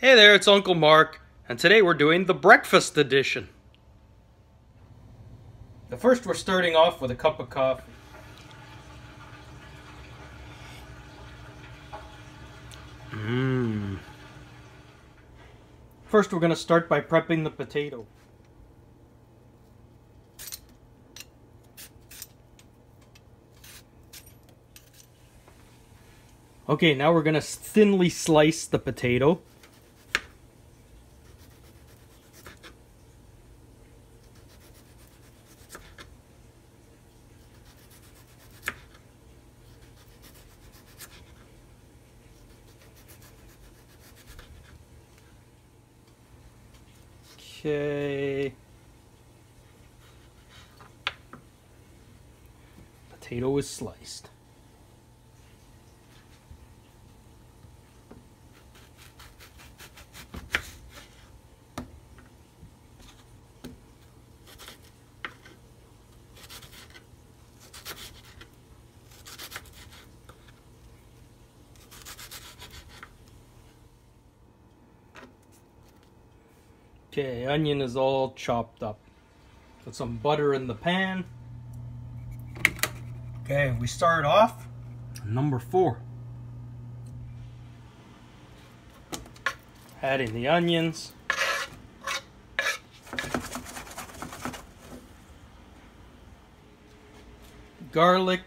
Hey there, it's Uncle Mark, and today we're doing the breakfast edition. The first, we're starting off with a cup of coffee. Mmm. First, we're going to start by prepping the potato. Okay, now we're going to thinly slice the potato. Okay. Potato is sliced. Okay, onion is all chopped up. Put some butter in the pan. Okay, we start off number four. Adding the onions. Garlic.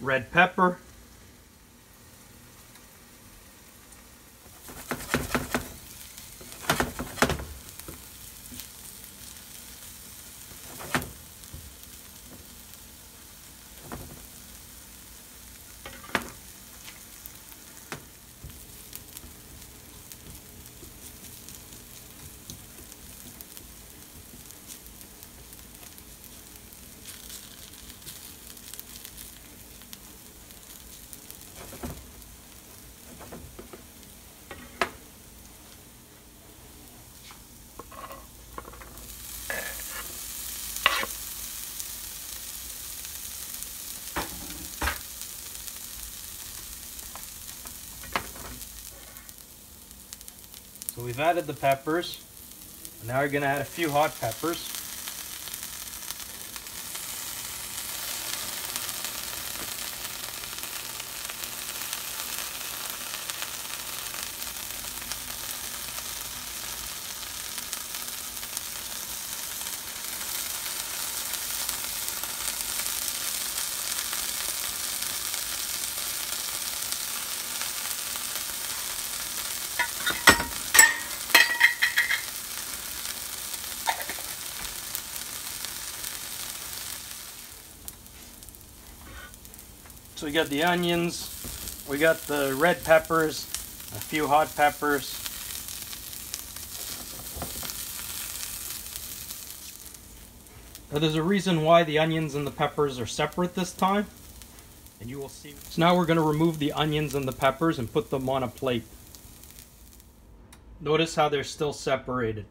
Red pepper. So we've added the peppers. Now we're gonna add a few hot peppers. So we got the onions, we got the red peppers, a few hot peppers. Now there's a reason why the onions and the peppers are separate this time. And you will see. So now we're going to remove the onions and the peppers and put them on a plate. Notice how they're still separated.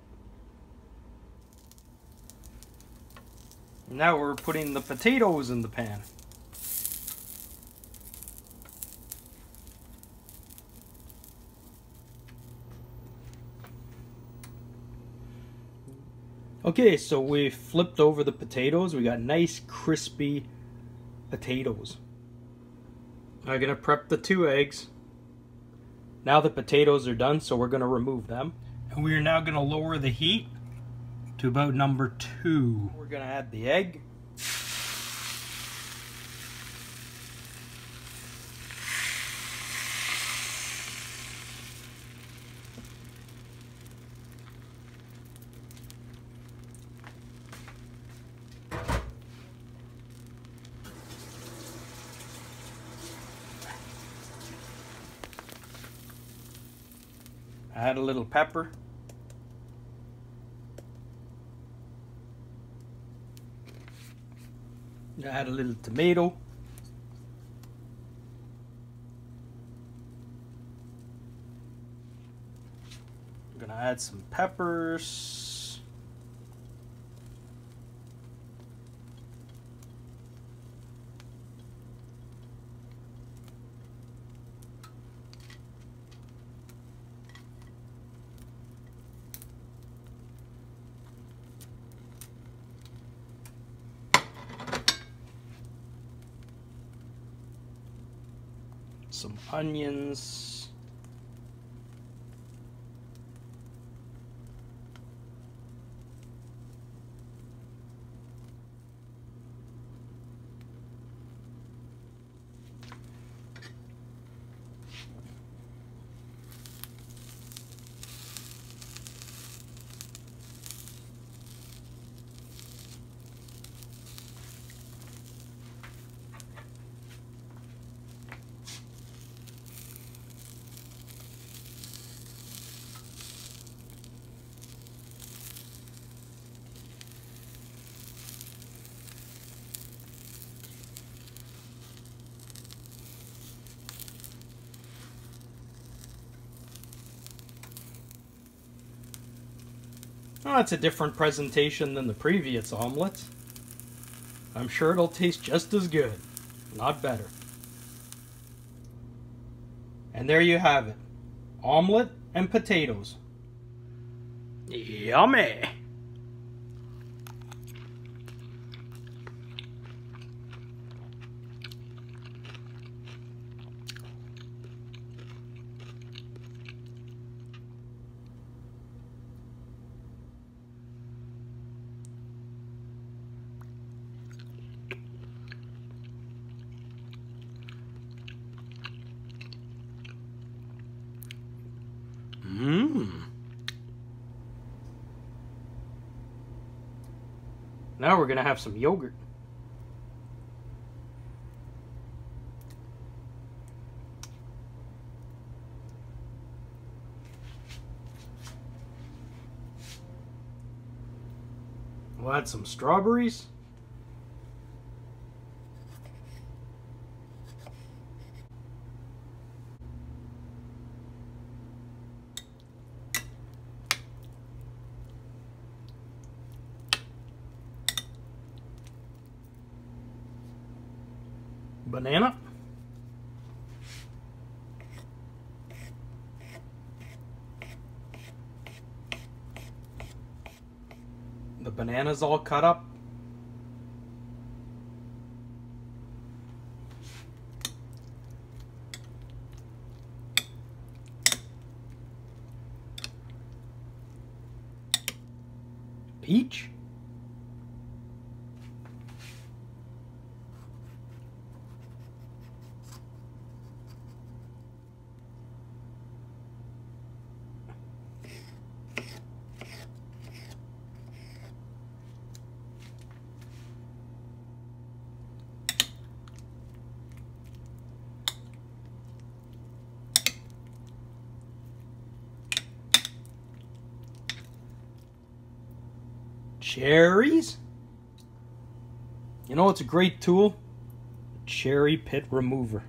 Now we're putting the potatoes in the pan. Okay, so we flipped over the potatoes. We got nice crispy potatoes. I'm gonna prep the two eggs. Now the potatoes are done, so we're gonna remove them. And we are now gonna lower the heat to about number two. We're gonna add the egg. Add a little pepper. Add a little tomato. I'm gonna add some peppers. Some onions. Oh, it's a different presentation than the previous omelet. I'm sure it'll taste just as good, not better. And there you have it. Omelet and potatoes. Yummy! Mmm. Now we're going to have some yogurt. We'll add some strawberries. Banana. The banana's all cut up. Cherries. You know it's a great tool? Cherry pit remover.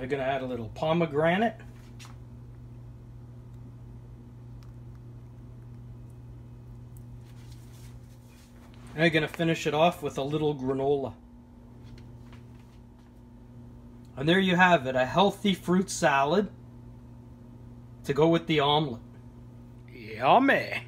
I'm going to add a little pomegranate. And I'm going to finish it off with a little granola. And there you have it, a healthy fruit salad to go with the omelet. Yummy!